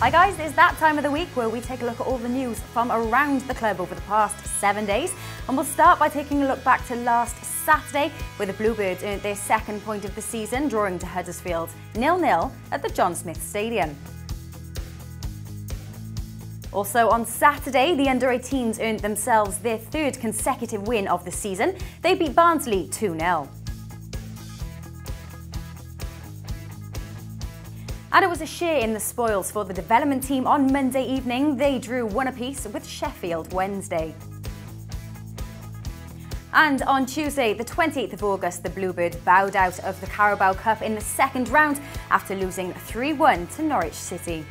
Hi guys, it's that time of the week where we take a look at all the news from around the club over the past seven days. And we'll start by taking a look back to last Saturday, where the Bluebirds earned their second point of the season, drawing to Huddersfield nil-nil at the John Smith Stadium. Also on Saturday, the under-18s earned themselves their third consecutive win of the season. They beat Barnsley 2-0. And it was a share in the spoils for the development team on Monday evening. They drew one apiece with Sheffield Wednesday. And on Tuesday, the 28th of August, the Bluebird bowed out of the Carabao Cup in the second round after losing 3-1 to Norwich City.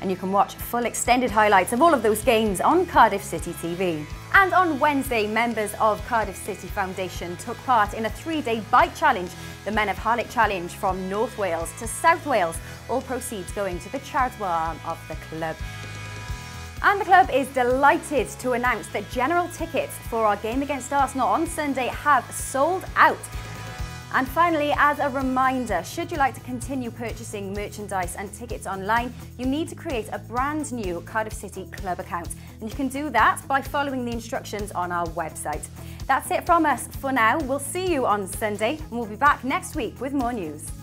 And you can watch full extended highlights of all of those games on Cardiff City TV. And on Wednesday, members of Cardiff City Foundation took part in a three-day bike challenge, the Men of Harlech Challenge from North Wales to South Wales, all proceeds going to the charitable arm of the club. And the club is delighted to announce that general tickets for our game against Arsenal on Sunday have sold out. And finally, as a reminder, should you like to continue purchasing merchandise and tickets online, you need to create a brand new Cardiff City Club account. And you can do that by following the instructions on our website. That's it from us for now. We'll see you on Sunday and we'll be back next week with more news.